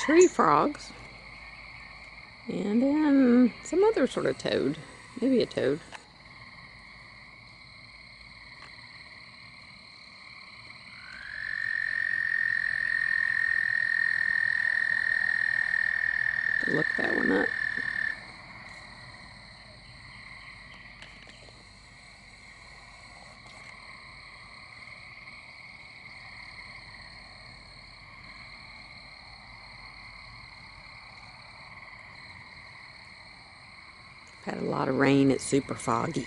tree frogs. And then some other sort of toad. Maybe a toad. Look that one up. Had a lot of rain. It's super foggy.